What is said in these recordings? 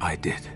I did.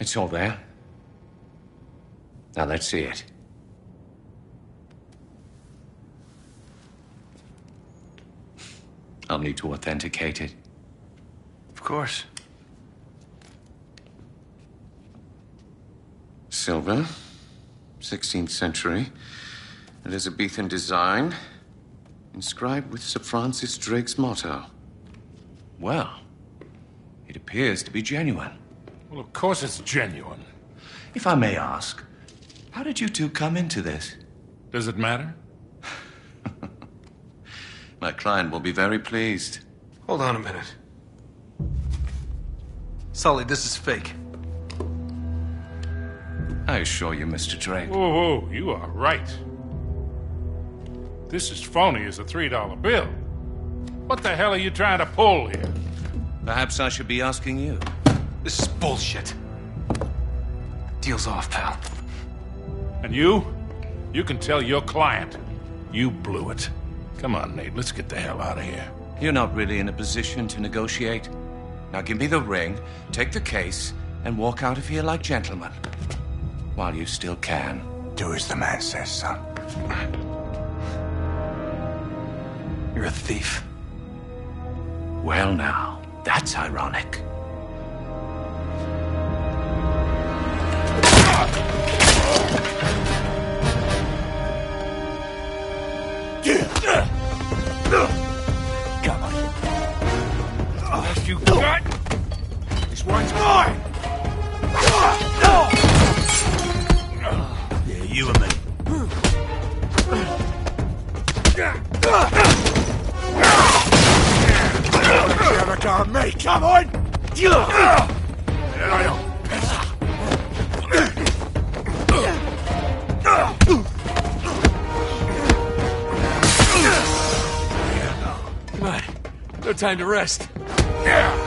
It's all there. Now let's see it. I'll need to authenticate it. Of course. Silver, 16th century, Elizabethan design, inscribed with Sir Francis Drake's motto. Well, it appears to be genuine. Well, of course it's genuine. If I may ask, how did you two come into this? Does it matter? My client will be very pleased. Hold on a minute. Sully, this is fake. I assure you, Mr. Drake. Whoa, whoa, you are right. This is phony as a $3 bill. What the hell are you trying to pull here? Perhaps I should be asking you. This is bullshit. Deal's off, pal. And you? You can tell your client. You blew it. Come on, Nate, let's get the hell out of here. You're not really in a position to negotiate. Now give me the ring, take the case, and walk out of here like gentlemen. While you still can. Do as the man says, son. You're a thief. Well, now, that's ironic. You got... This one's mine! Yeah, you and me. You ever go me? Come on! Come on. No time to rest. All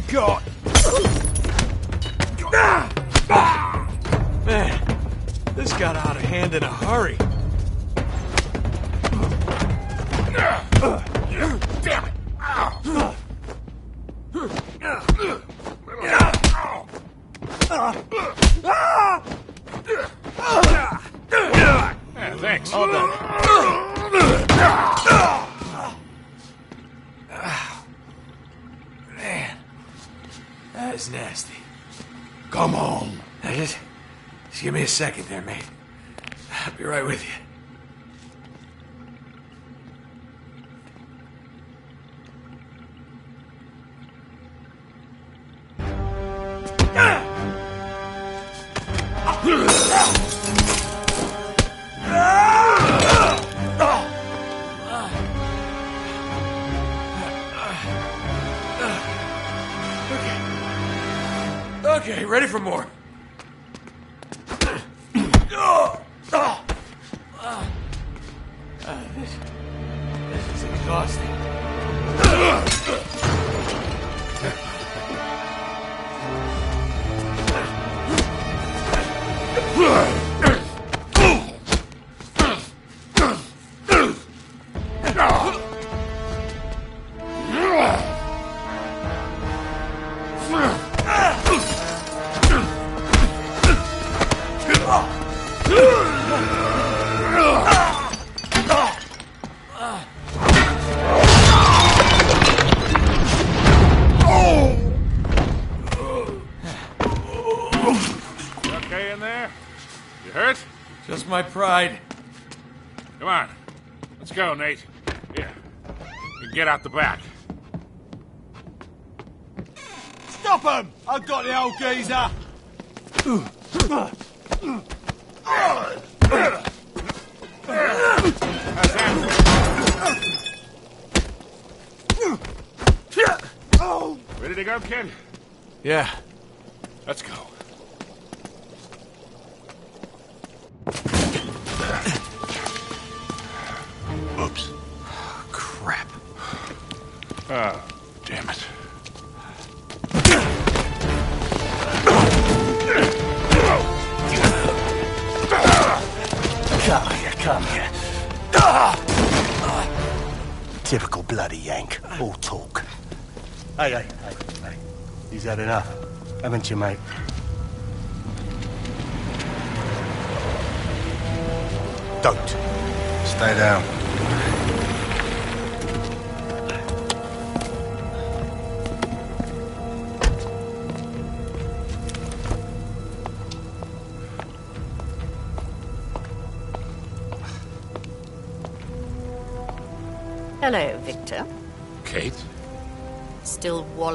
you got? Man, this got out of hand in a hurry. Damn it! Ow. Yeah, thanks. All done. Man, that is nasty. Come on! Now, just, just give me a second there, mate. I'll be right with you. Out the back. Stop him! I've got the old geezer! How's that? Ready to go, kid? Yeah. Let's go. Had enough, haven't you, mate? Don't. Stay down.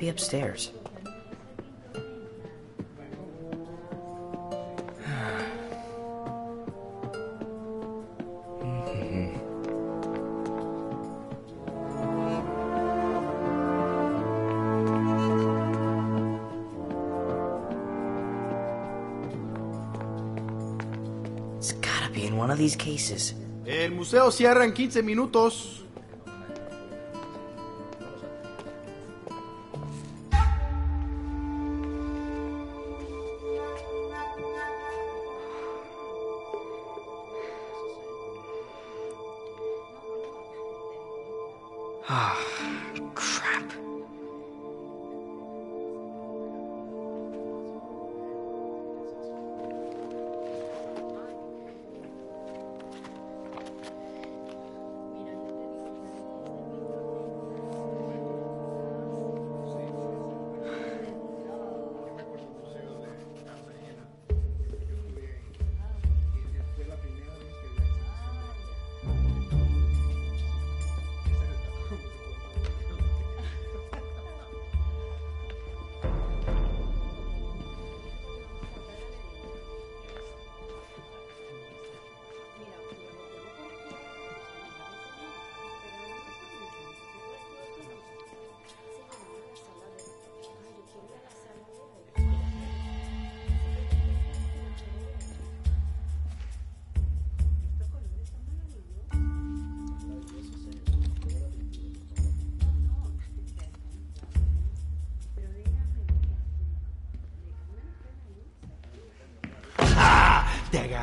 Maybe upstairs. It's gotta be in one of these cases. El museo cierra en 15 minutos.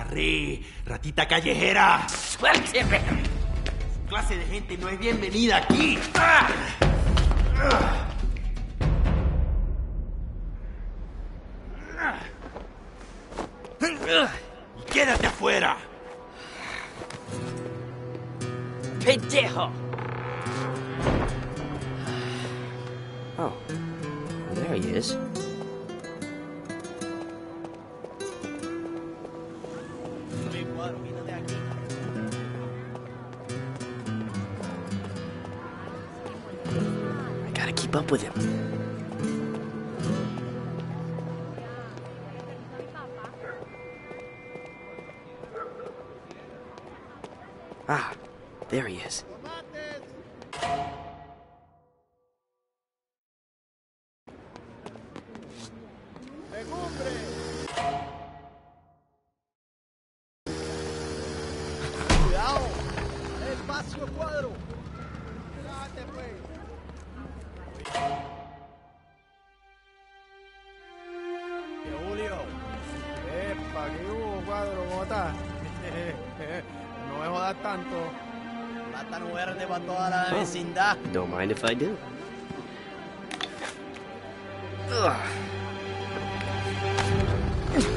Agarré, ratita callejera. ¡Suélteme! Clase de gente no es bienvenida aquí. ¡Ah! Y Don't mind if I do.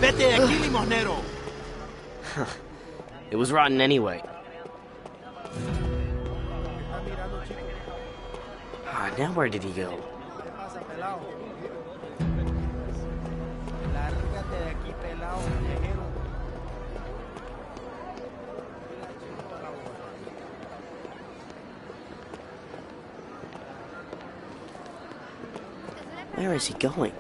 Vete de aquí, limosnero. It was rotten anyway. Ah, now where did he go? Where is he going?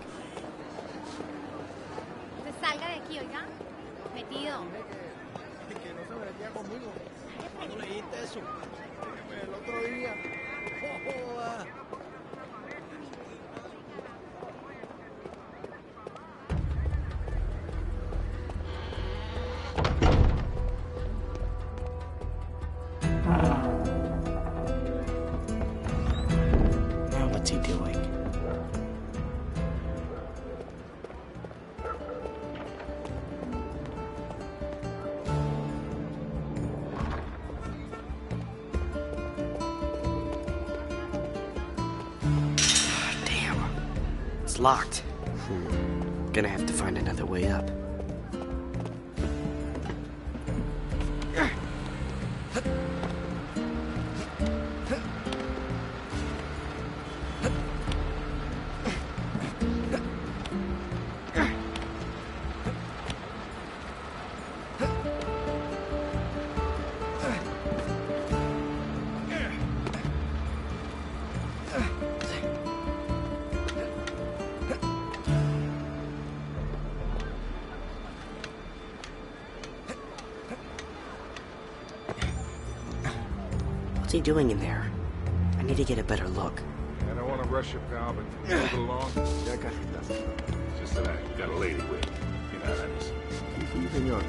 Doing in there? I need to get a better look. I don't want to rush you, pal, but move it along. Ya casi estás. Just that I got a lady with me. You know how that is. Sí, señor.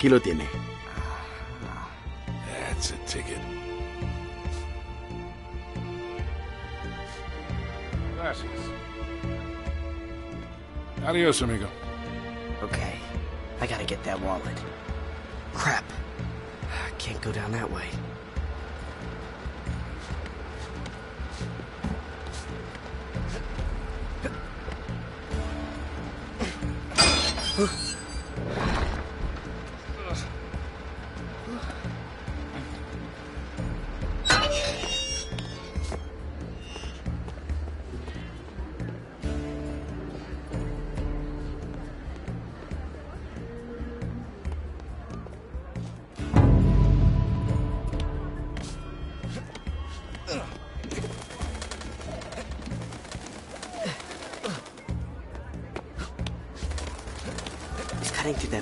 Aquí lo tiene. That's a ticket. Gracias. Adios, amigo.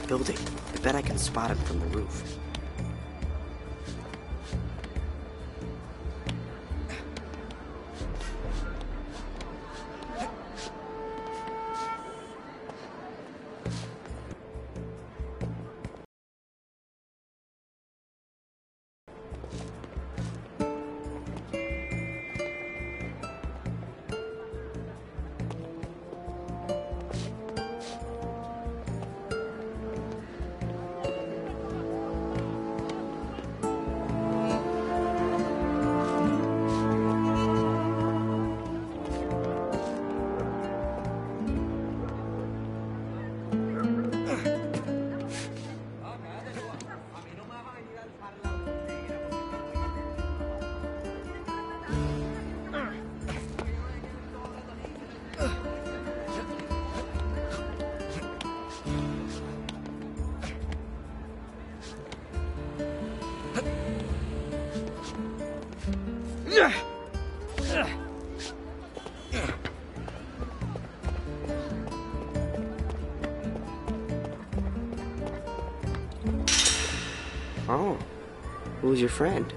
Building. I bet I can spot him from the roof. Who's your friend?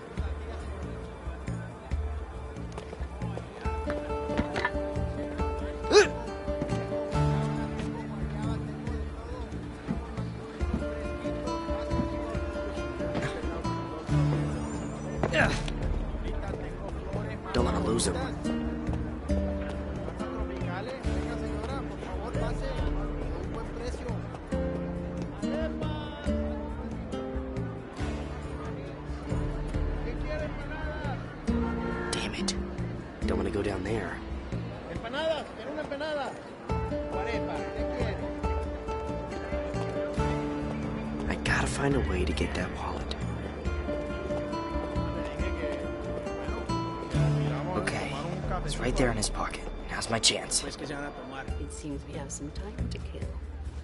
It seems we have some time to kill.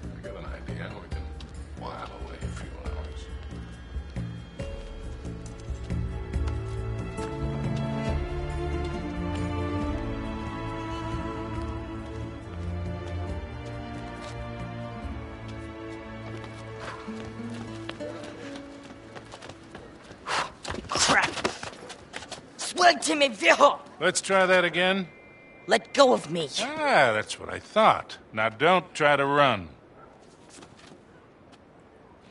I got an idea. We can while away a few hours. Crap! Suélteme, viejo! Let's try that again. Let go of me. Ah, that's what I thought. Now don't try to run.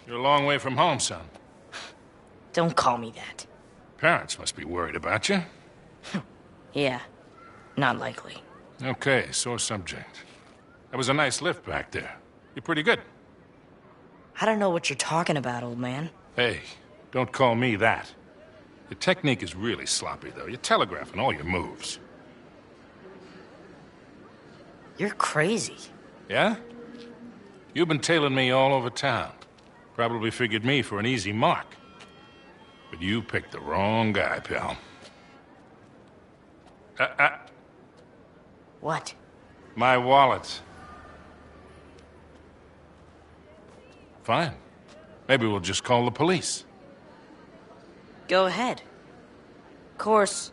You're a long way from home, son. Don't call me that. Parents must be worried about you. Yeah, not likely. Okay, sore subject. That was a nice lift back there. You're pretty good. I don't know what you're talking about, old man. Hey, don't call me that. Your technique is really sloppy, though. You're telegraphing all your moves. You're crazy. Yeah? You've been tailing me all over town. Probably figured me for an easy mark. But you picked the wrong guy, pal. Uh, uh, What? my wallet. Fine. Maybe we'll just call the police. Go ahead. Of course,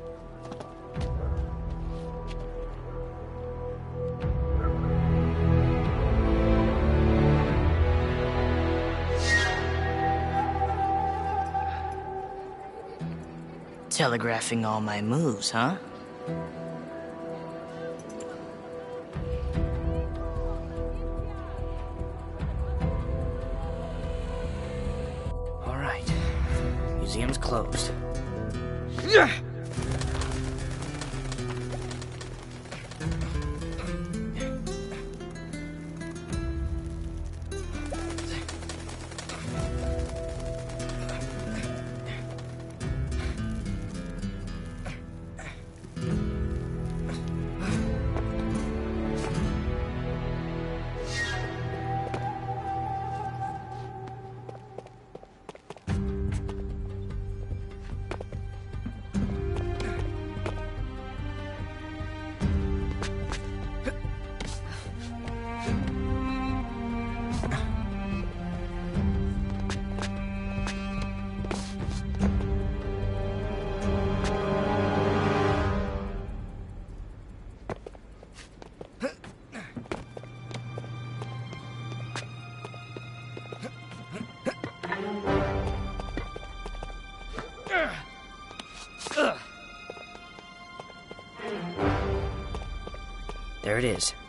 Telegraphing all my moves, huh? All right. Museum's closed. There it is.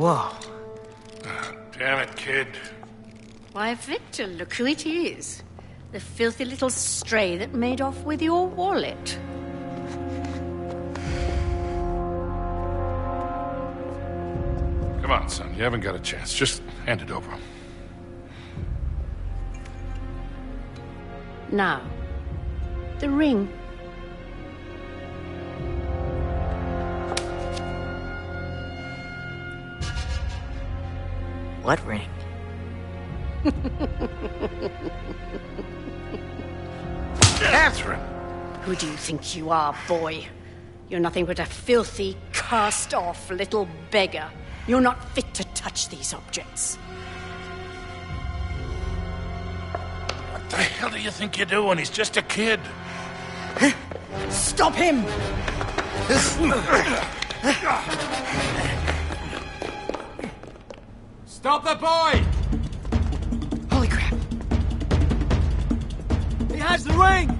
Whoa. Damn it, kid. Why, Victor, look who it is. The filthy little stray that made off with your wallet. Come on, son. You haven't got a chance. Just hand it over. Now, the ring. What ring? Katherine! Who do you think you are, boy? You're nothing but a filthy, cast off little beggar. You're not fit to touch these objects. What the hell do you think you're doing? He's just a kid. Stop him! Stop the boy! Holy crap. He has the ring!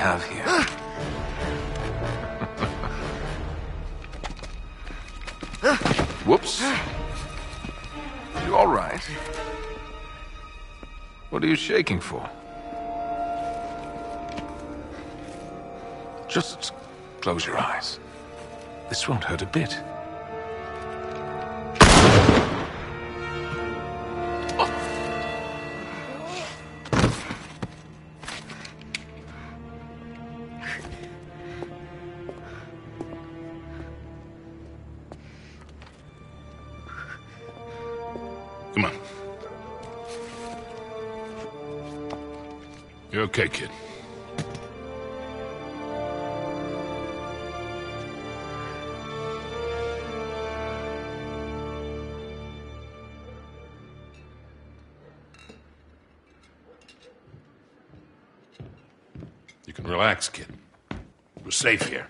Have here. Ah. Ah. Whoops. Ah. You all right? What are you shaking for? Just close your eyes. This won't hurt a bit. Relax, kid. We're safe here.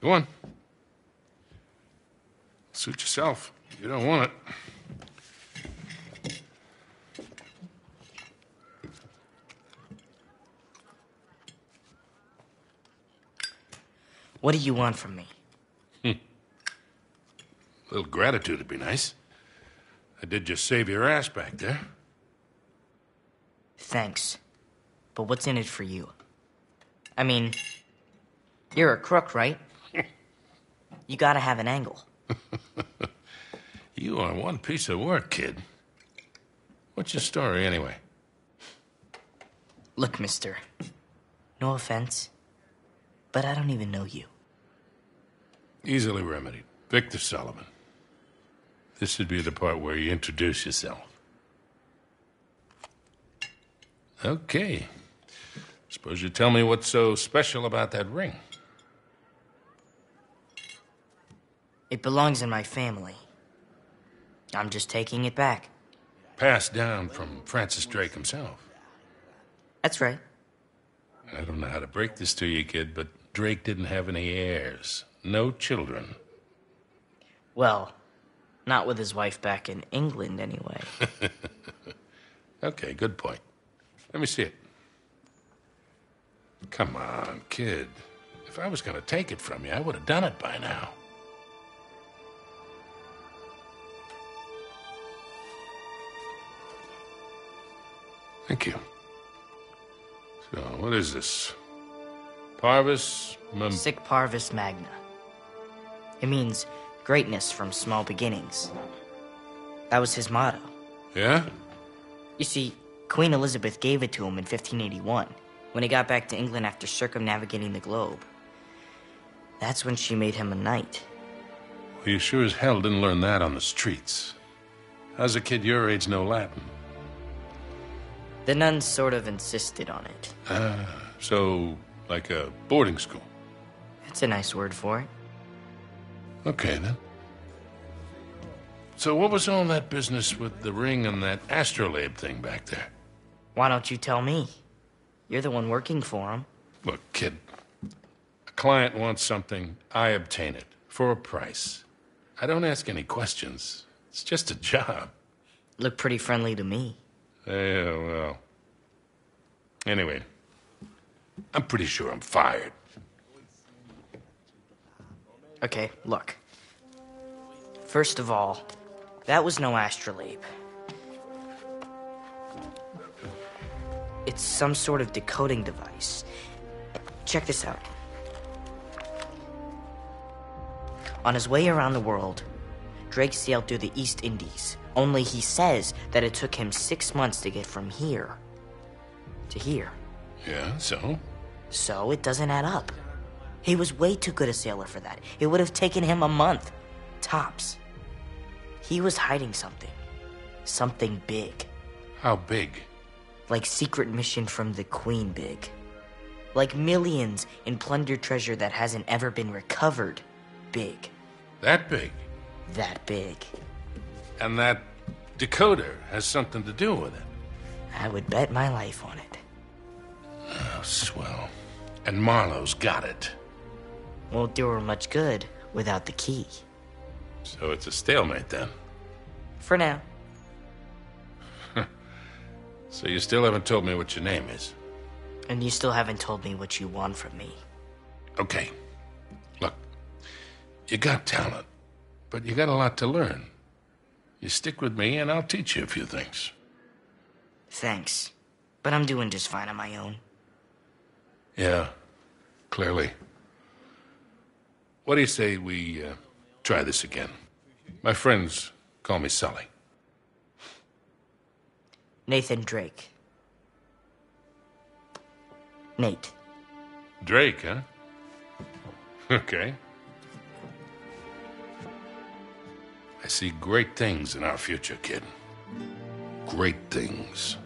Go on. Suit yourself. You don't want it. What do you want from me? A little gratitude would be nice. I did just save your ass back there. Thanks. But what's in it for you? I mean, you're a crook, right? you gotta have an angle. You are one piece of work, kid. What's your story, anyway? Look, mister. No offense, but I don't even know you. Easily remedied. Victor Sullivan. This would be the part where you introduce yourself. Okay. Suppose you tell me what's so special about that ring. It belongs in my family. I'm just taking it back. Passed down from Francis Drake himself. That's right. I don't know how to break this to you, kid, but Drake didn't have any heirs. No children. Well, not with his wife back in England, anyway. Okay, good point. Let me see it. Come on, kid. If I was going to take it from you, I would have done it by now. Thank you. So, what is this? Parvis Mem- Sic Parvis Magna. It means greatness from small beginnings. That was his motto. Yeah? You see, Queen Elizabeth gave it to him in 1581, when he got back to England after circumnavigating the globe. That's when she made him a knight. Well, you sure as hell didn't learn that on the streets. How's a kid your age know Latin? The nuns sort of insisted on it. Ah, so like a boarding school. That's a nice word for it. Okay, then. So what was all that business with the ring and that astrolabe thing back there? Why don't you tell me? You're the one working for him. Look, kid, a client wants something, I obtain it for a price. I don't ask any questions. It's just a job. Look pretty friendly to me. Yeah, well. Anyway, I'm pretty sure I'm fired. Okay, look. First of all, that was no astrolabe. It's some sort of decoding device. Check this out. On his way around the world, Drake sailed through the East Indies. Only he says that it took him six months to get from here to here. Yeah, so? So it doesn't add up. He was way too good a sailor for that. It would have taken him a month. Tops. He was hiding something. Something big. How big? Like secret mission from the Queen big. Like millions in plundered treasure that hasn't ever been recovered big. That big? That big. And that decoder has something to do with it. I would bet my life on it. Oh, swell. And Marlowe's got it. Won't do her much good without the key. So it's a stalemate then. For now. So you still haven't told me what your name is. And you still haven't told me what you want from me. Okay. Look, you got talent, but you got a lot to learn. You stick with me, and I'll teach you a few things. Thanks. But I'm doing just fine on my own. Yeah, clearly. What do you say we uh, try this again? My friends call me Sully. Nathan Drake. Nate. Drake, huh? Okay. I see great things in our future, kid. Great things.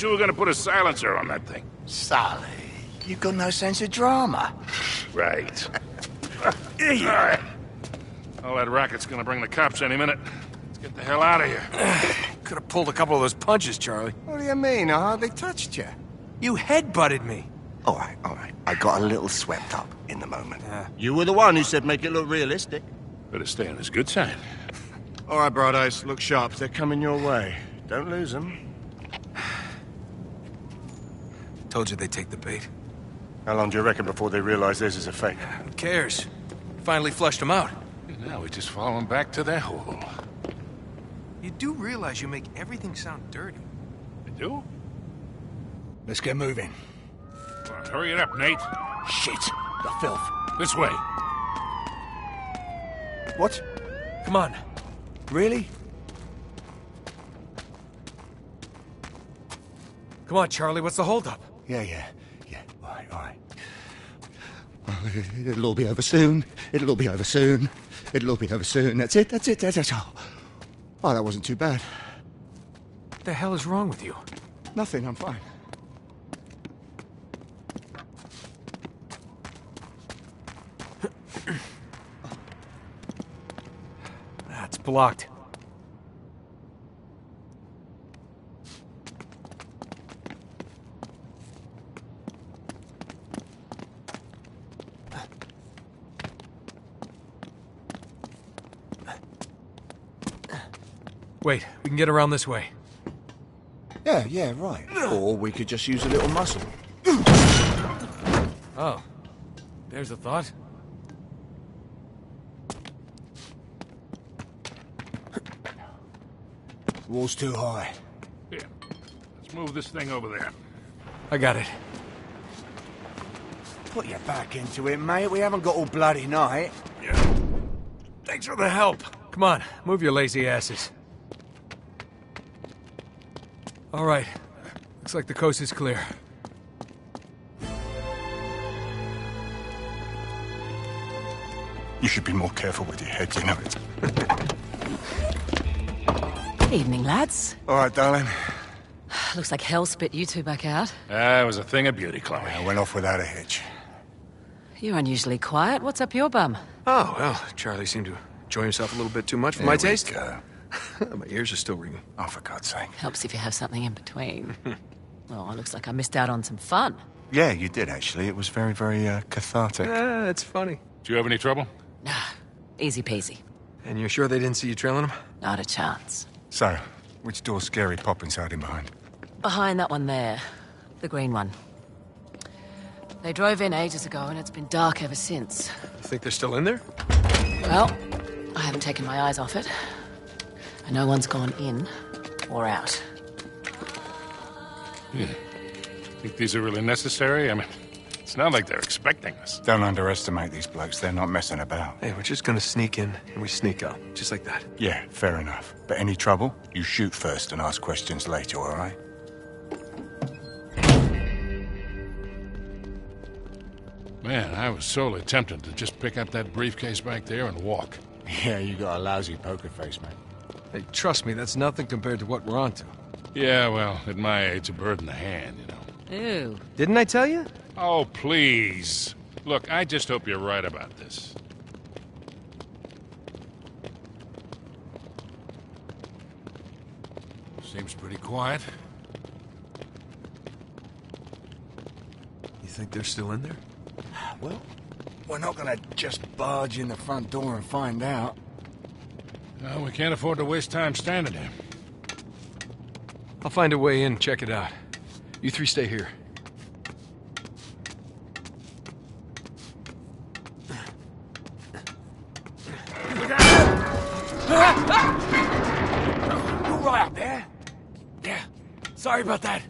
Bet you were gonna put a silencer on that thing. Sully, You've got no sense of drama. Right. All right. All that racket's gonna bring the cops any minute. Let's get the hell out of here. Could have pulled a couple of those punches, Charlie. What do you mean? I hardly touched you. You headbutted me. All right, all right. I got a little swept up in the moment. You were the one who said make it look realistic. Better stay on his good side. All right, Brodice, look sharp. They're coming your way. Don't lose them. Told you they'd take the bait. How long do you reckon before they realize this is a fake? Who cares? Finally flushed them out. Now we just follow them back to their hole. You do realize you make everything sound dirty. I do? Let's get moving. Come on, hurry it up, Nate. Shit! The filth. This way. What? Come on. Really? Come on, Charlie. What's the holdup? Yeah, yeah, yeah. All right, all right. It'll all be over soon. It'll all be over soon. It'll all be over soon. That's it. That's it. That's it. Oh, oh that wasn't too bad. What the hell is wrong with you? Nothing. I'm fine. That's blocked. Wait, we can get around this way. Yeah, yeah, right. Or we could just use a little muscle. Oh. There's a thought. Wall's too high. Here. Let's move this thing over there. I got it. Put your back into it, mate. We haven't got all bloody night. Yeah. Thanks for the help. Come on, move your lazy asses. All right. Looks like the coast is clear. You should be more careful with your head, you know it. Evening, lads. All right, darling. Looks like hell spit you two back out. That was a thing of beauty, Chloe. I went off without a hitch. You're unusually quiet. What's up your bum? Oh, well, Charlie seemed to enjoy himself a little bit too much for There my we taste. go. my ears are still ringing. Oh, for God's sake. Helps if you have something in between. oh, it looks like I missed out on some fun. Yeah, you did, actually. It was very, very uh, cathartic. Ah, it's funny. Do you have any trouble? Nah. Easy peasy. And you're sure they didn't see you trailing them? Not a chance. So, which door's scary Poppins hiding behind? Behind that one there. The green one. They drove in ages ago and it's been dark ever since. You think they're still in there? Well, I haven't taken my eyes off it. And no one's gone in or out. Yeah. Think these are really necessary? I mean, it's not like they're expecting us. Don't underestimate these blokes. They're not messing about. Hey, we're just gonna sneak in and we sneak out. Just like that. Yeah, fair enough. But any trouble, you shoot first and ask questions later, all right? Man, I was sorely tempted to just pick up that briefcase back there and walk. Yeah, you got a lousy poker face, mate. Hey, trust me, that's nothing compared to what we're onto. Yeah, well, at my age, a bird in the hand, you know. Ew. Didn't I tell you? Oh, please. Look, I just hope you're right about this. Seems pretty quiet. You think they're still in there? Well, we're not gonna just barge in the front door and find out. No, we can't afford to waste time standing here. I'll find a way in, check it out. You three stay here. You right up there? Yeah. Sorry about that.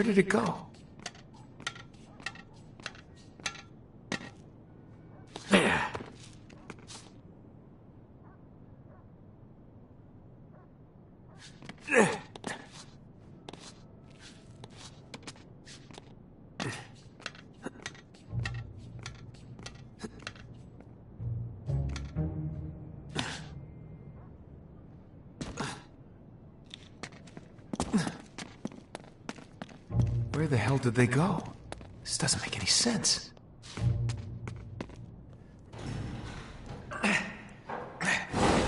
Where did it go? The hell did they go? This doesn't make any sense.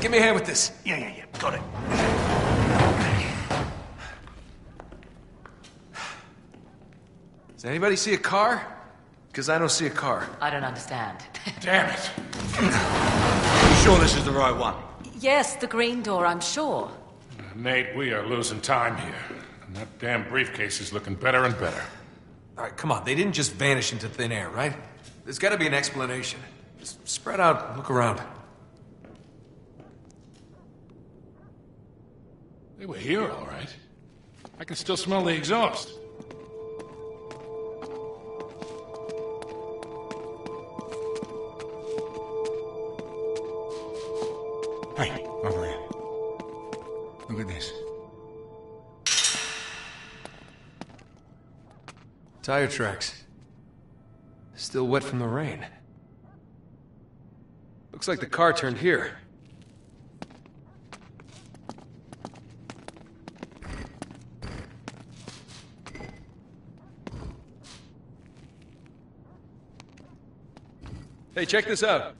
Give me a hand with this. Yeah, yeah, yeah. Got it. Does anybody see a car? Because I don't see a car. I don't understand. Damn it! You sure this is the right one? yes, the green door, I'm sure. Nate, we are losing time here. That damn briefcase is looking better and better. All right, come on. They didn't just vanish into thin air, right? There's got to be an explanation. Just spread out, and look around. They were here, all right. I can still smell the exhaust. Tire tracks. Still wet from the rain. Looks like the car turned here. Hey, check this out.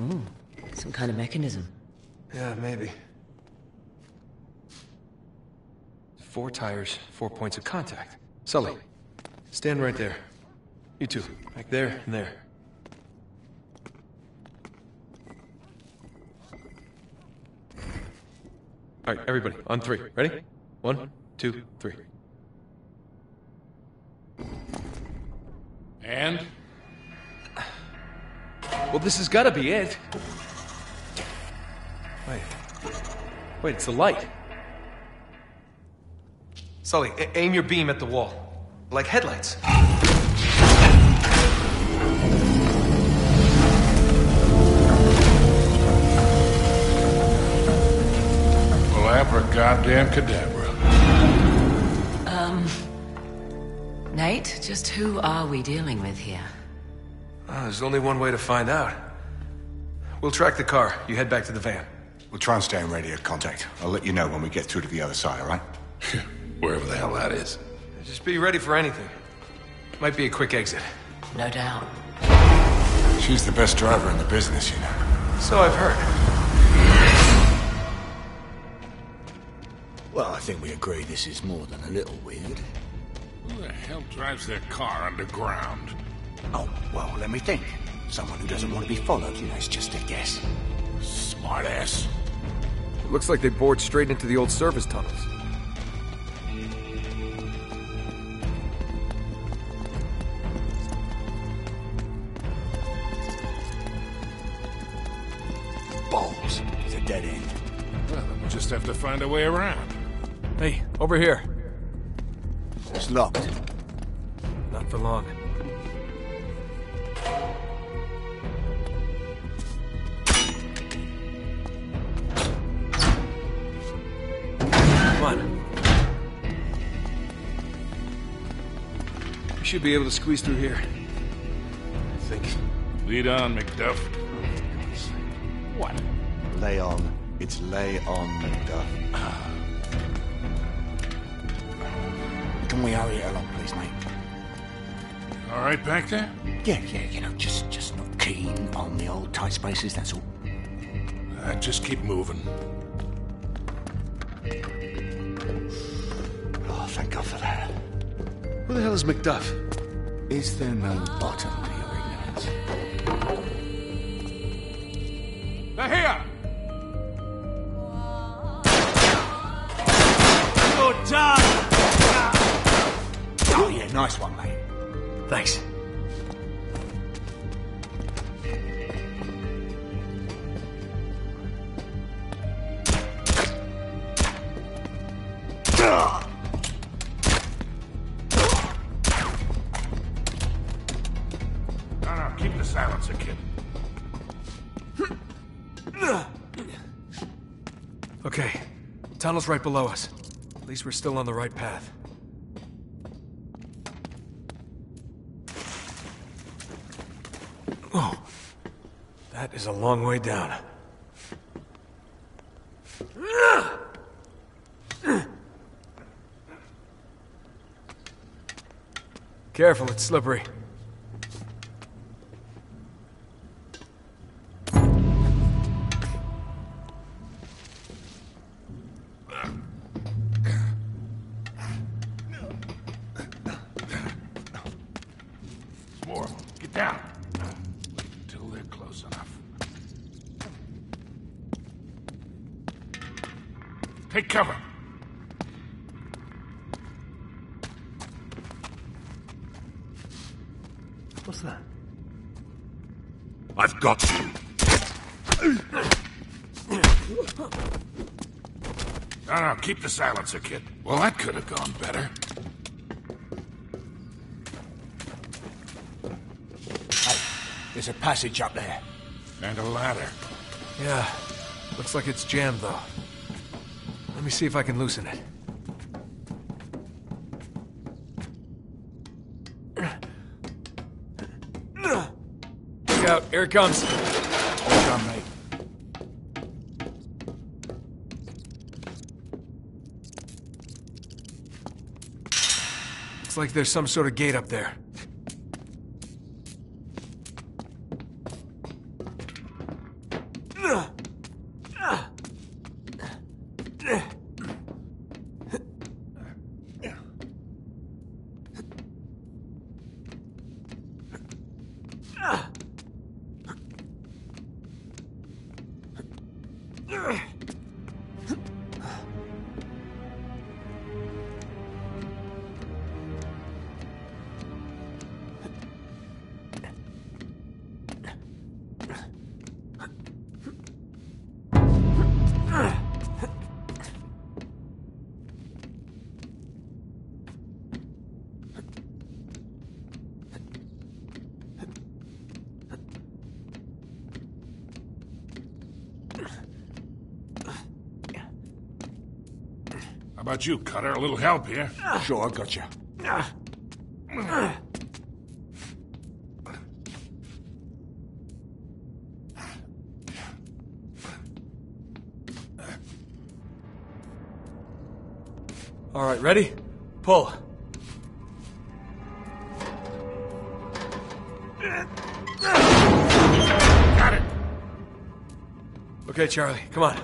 Oh, some kind of mechanism. Yeah, maybe. Four tires, four points of contact. Sully, stand right there. You two, back there and there. All right, everybody, on three. Ready? One, two, three. Well, this has got to be it. Wait. Wait, it's the light. Sully, a- aim your beam at the wall. Like headlights. Well, abracadabra cadabra. Um. Nate, just who are we dealing with here? There's only one way to find out. We'll track the car. You head back to the van. We'll try and stay in radio contact. I'll let you know when we get through to the other side, all right? Wherever the hell that is. Just be ready for anything. Might be a quick exit. No doubt. She's the best driver in the business, you know. So I've heard. Well, I think we agree this is more than a little weird. Who the hell drives their car underground? Oh, well, let me think. Someone who doesn't want to be followed, you know, it's just a guess. Smartass. Looks like they bored straight into the old service tunnels. Balls. It's a dead end. Well, then we'll just have to find a way around. Hey, over here. It's locked. Not for long. Should be able to squeeze through here. I think. Lead on, McDuff. What? Lay on. It's lay on, Macduff. Can we hurry it along, please, mate? All right back there? Yeah, yeah, you know, just just not keen on the old tight spaces, that's all. Uh, just keep moving. Oh, thank God for that. Who the hell is McDuff? Is there no bottom Right below us. At least we're still on the right path. Oh. That is a long way down. Careful, it's slippery. Take cover. What's that? I've got you. No, no, keep the silencer, kid. Well, that could have gone better. Hey, there's a passage up there. And a ladder. Yeah. Looks like it's jammed, though. Let me see if I can loosen it. Look out, here it comes. Done, mate. Looks like there's some sort of gate up there. About you, Cutter? A little help here? Sure, I got you. All right, ready? Pull. Got it. Okay, Charlie, come on.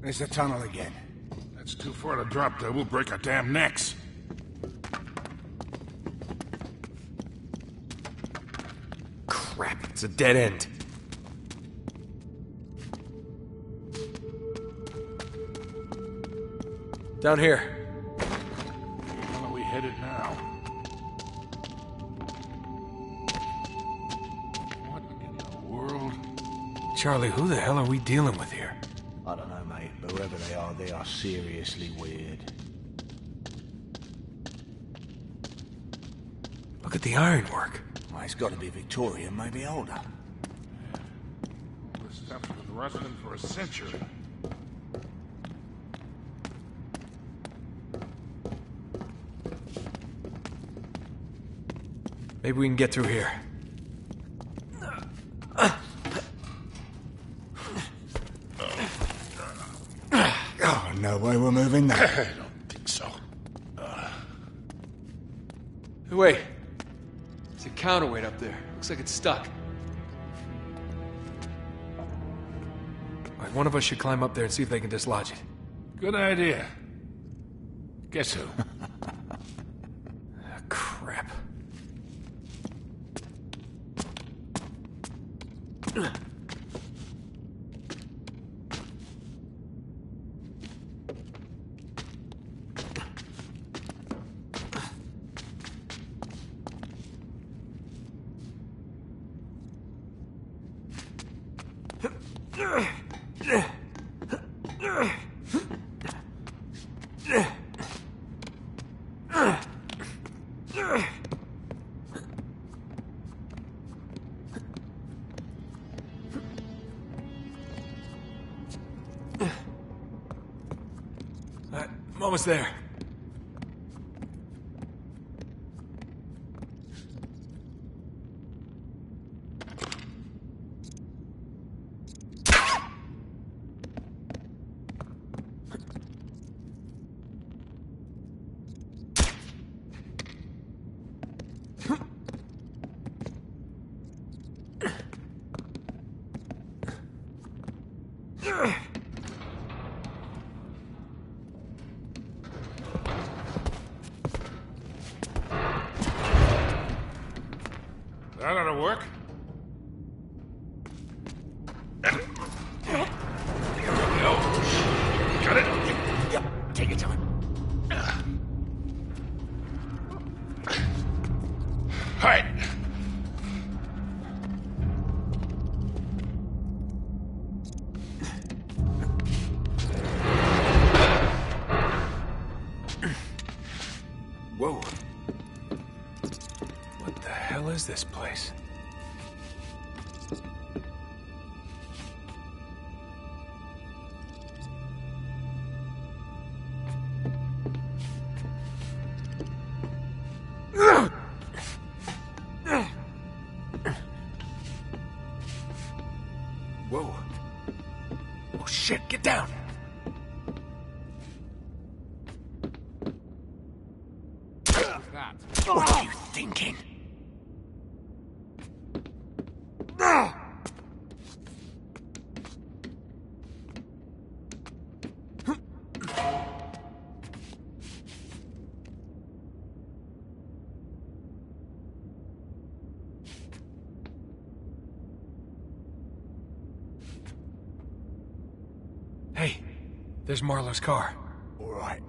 There's the tunnel again. That's too far to drop there. We'll break our damn necks. Crap, it's a dead end. Down here. Where are we headed now? What in the world? Charlie, who the hell are we dealing with here? I don't know, mate, but whoever they are, they are seriously weird. Look at the ironwork. Well, it's got to be Victorian, maybe older. This stuff's been rusting for a century. Maybe we can get through here. Looks like it's stuck. One of us should climb up there and see if they can dislodge it. Good idea. Guess who? crap. Alright, there. There's Marlowe's car. All right.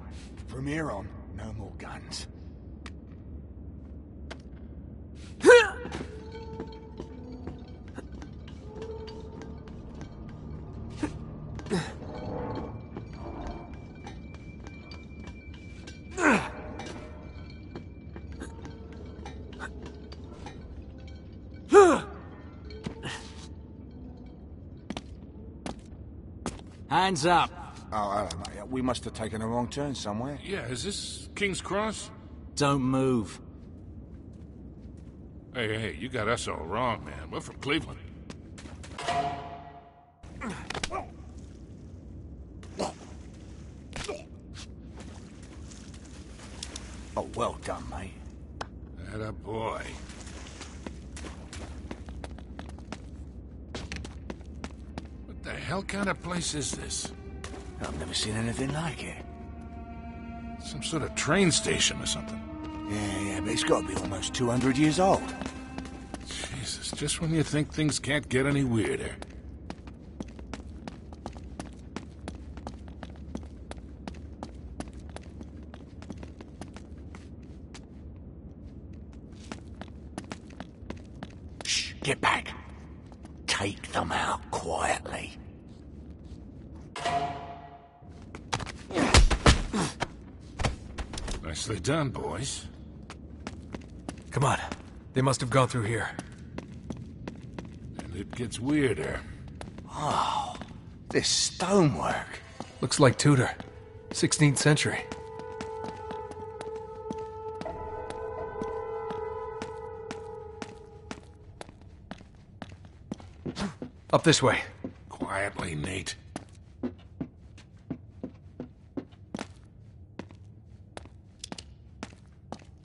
From here on, no more guns. Hands up. Oh, hello, mate. We must have taken a wrong turn somewhere. Yeah, is this King's Cross? Don't move. Hey, hey, you got us all wrong, man. We're from Cleveland. Oh, well done, mate. That a boy. What the hell kind of place is this? Never seen anything like it. Some sort of train station or something. Yeah, yeah, but it's got to be almost 200 years old. Jesus, just when you think things can't get any weirder. Shh, get back. Take them out quietly. Nicely done, boys. Come on. They must have gone through here. And it gets weirder. Oh, this stonework. Looks like Tudor. 16th century. Up this way. Quietly, Nate.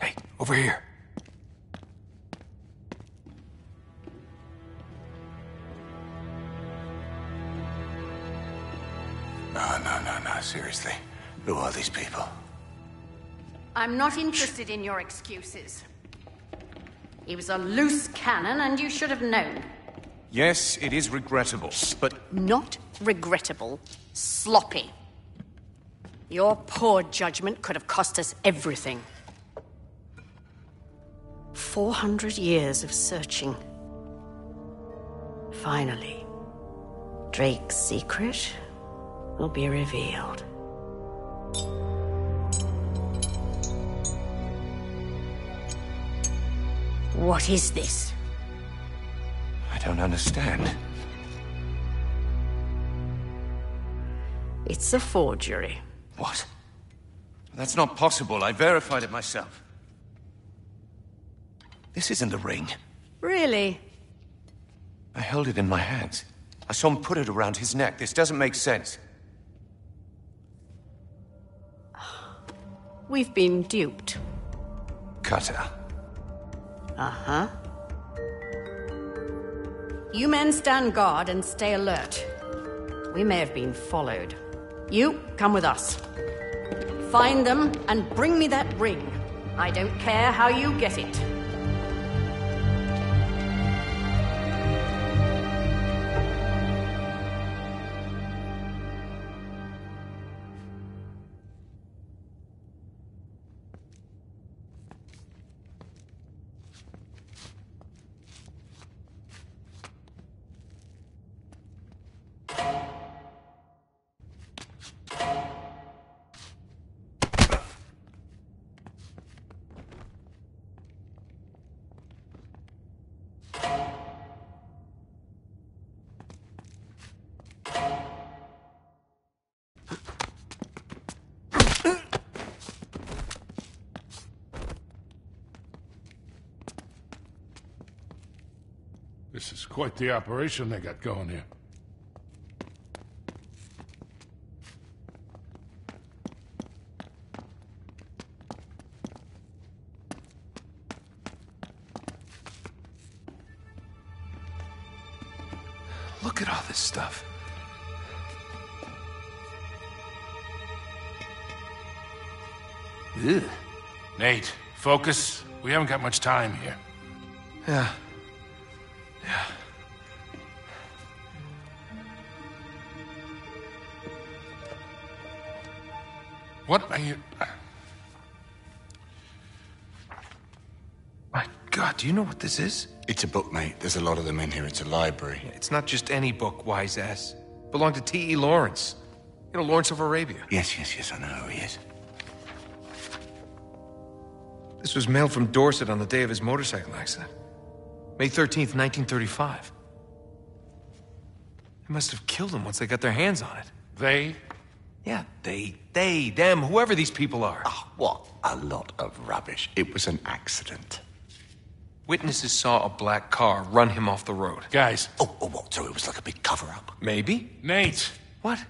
Hey, over here. No, no, no, no, seriously. Who are these people? I'm not interested in your excuses. He was a loose cannon, and you should have known. Yes, it is regrettable, but Not regrettable, sloppy. Your poor judgment could have cost us everything. 400 years of searching. Finally, Drake's secret will be revealed. What is this? I don't understand. It's a forgery. What? That's not possible. I verified it myself. This isn't a ring. Really? I held it in my hands. I saw him put it around his neck. This doesn't make sense. We've been duped. Cutter. Uh huh. You men stand guard and stay alert. We may have been followed. You, come with us. Find them and bring me that ring. I don't care how you get it. Quite the operation they got going here. Look at all this stuff. Ugh. Nate, focus. We haven't got much time here. Yeah. What. My God, do you know what this is? It's a book, mate. There's a lot of them in here. It's a library. It's not just any book, wise ass. Belonged to T.E. Lawrence. You know, Lawrence of Arabia. Yes, yes, yes, I know who he is. This was mailed from Dorset on the day of his motorcycle accident. May 13th, 1935. They must have killed him once they got their hands on it. They? Yeah, they, they, them, whoever these people are. Oh, what a lot of rubbish. It was an accident. Witnesses saw a black car run him off the road. Guys. Oh, oh, what? So it was like a big cover up? Maybe. Nate. What?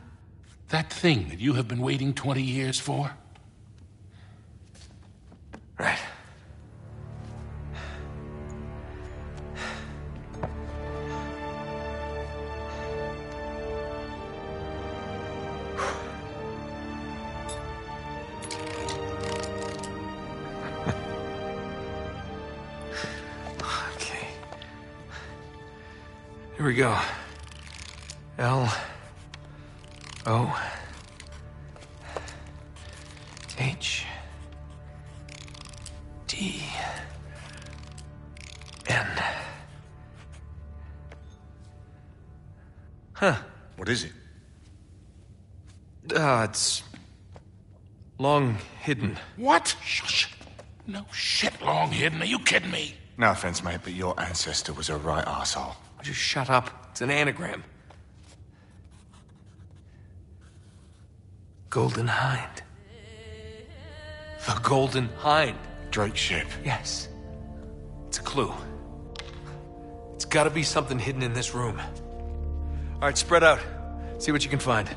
That thing that you have been waiting 20 years for? Right. We go. L O H D N. Huh. What is it? Uh, it's long hidden. What? Shush. No shit long hidden. Are you kidding me? No offense, mate, but your ancestor was a right arsehole. Just shut up. It's an anagram. Golden Hind. The Golden Hind. Drake's ship. Yes. It's a clue. It's gotta be something hidden in this room. All right, spread out. See what you can find.